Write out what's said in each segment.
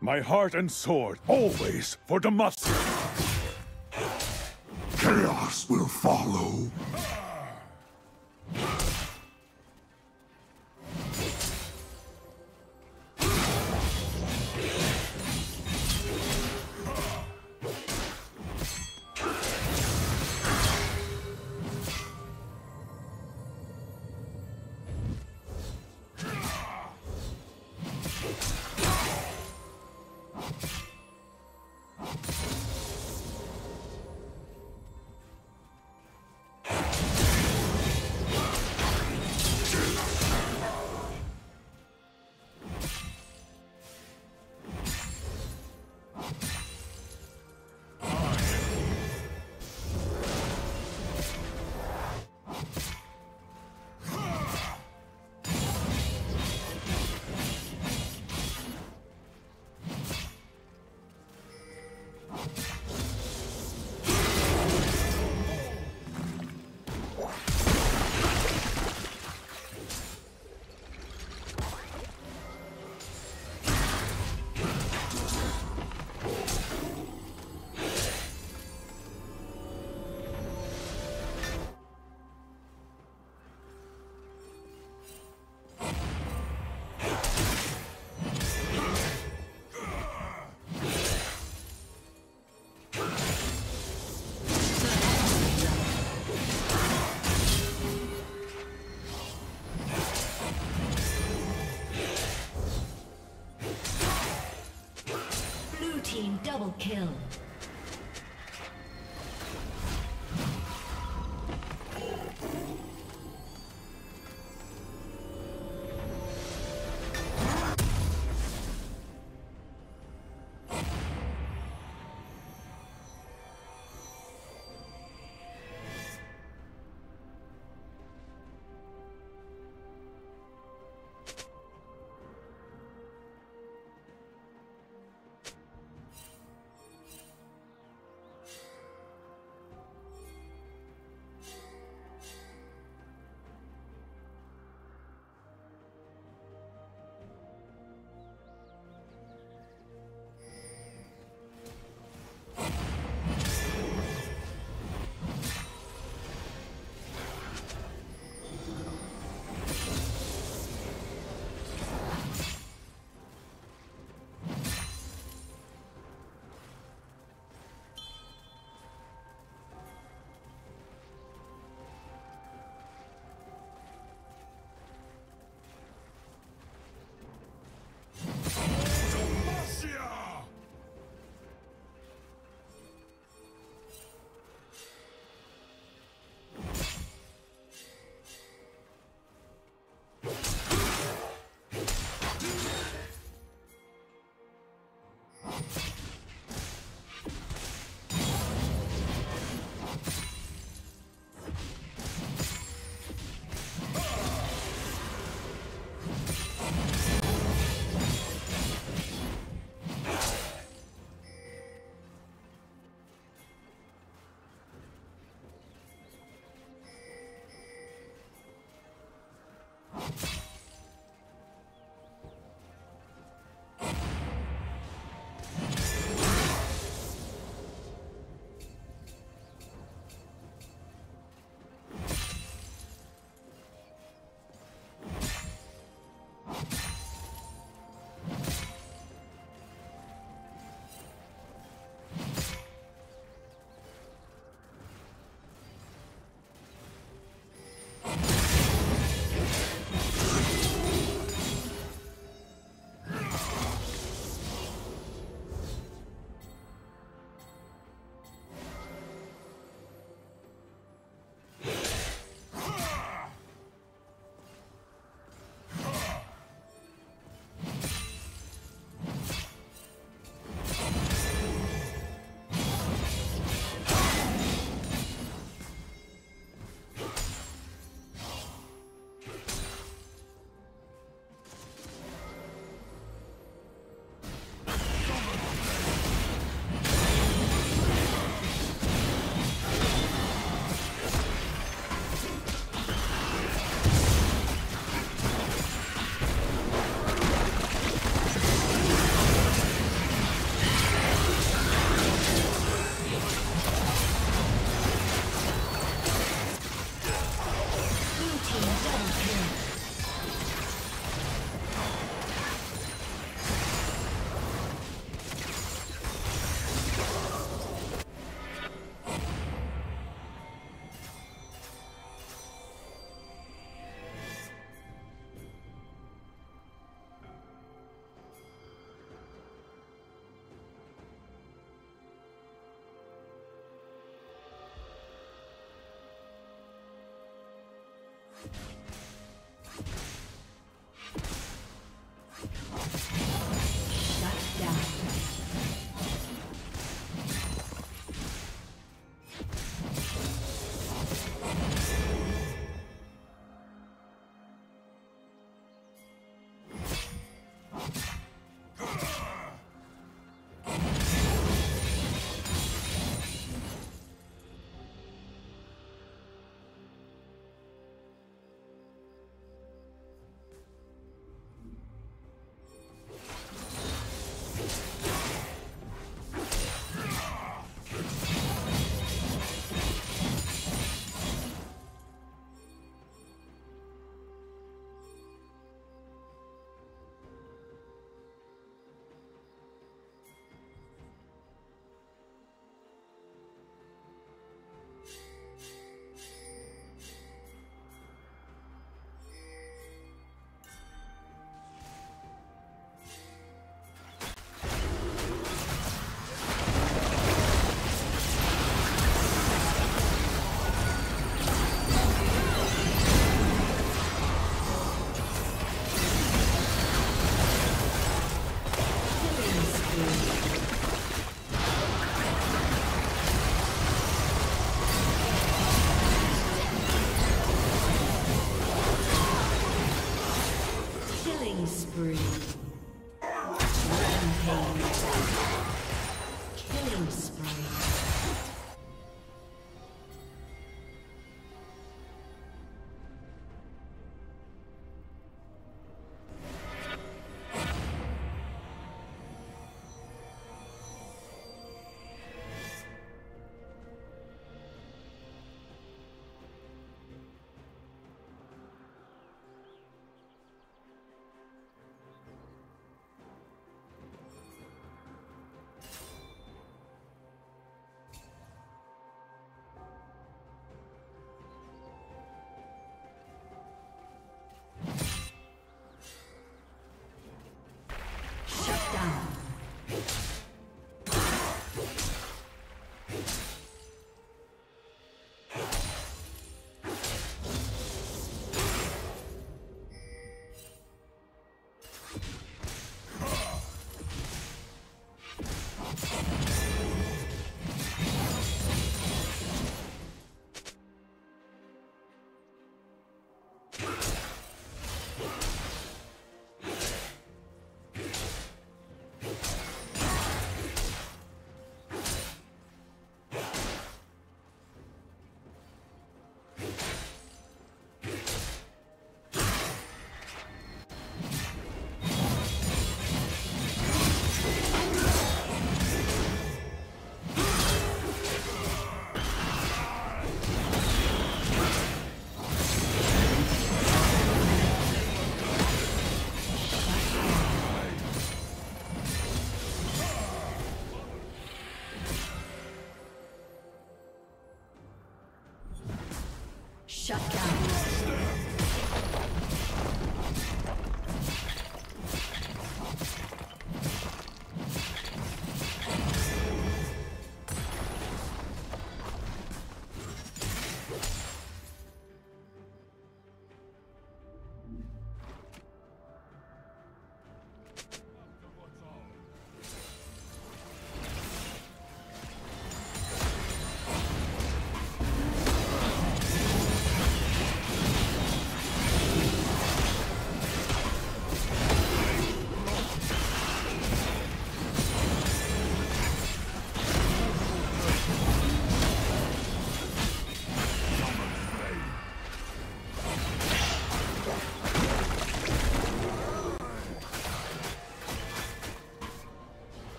My heart and sword, always for Demacia. Chaos will follow.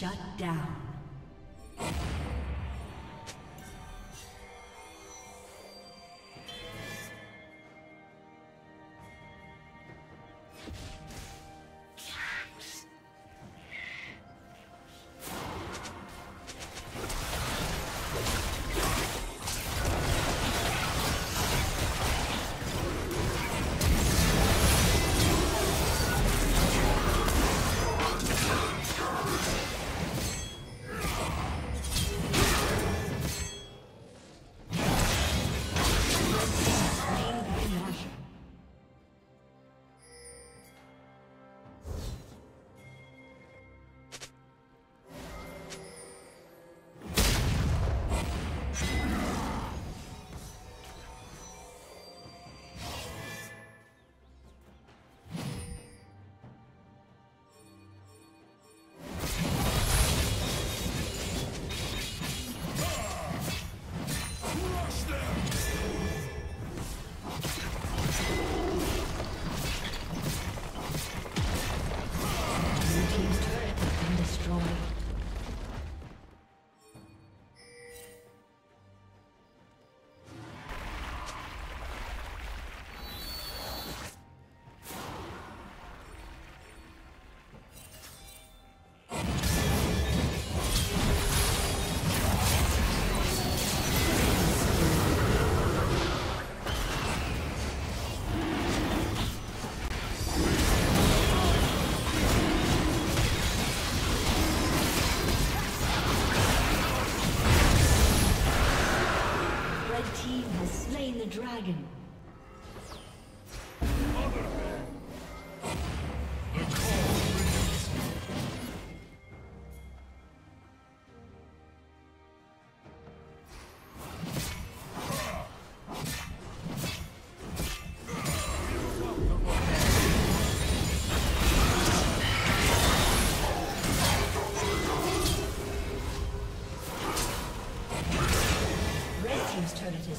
Shut down.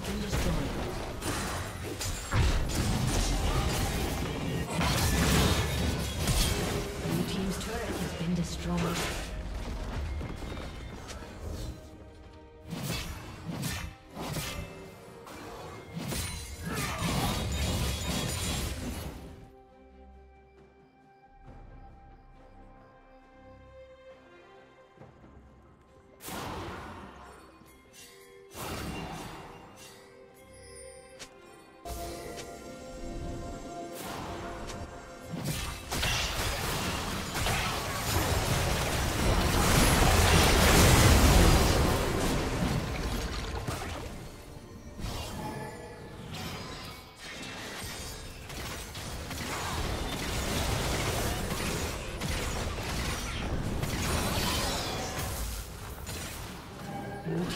has been destroyed.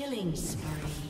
Killing spree.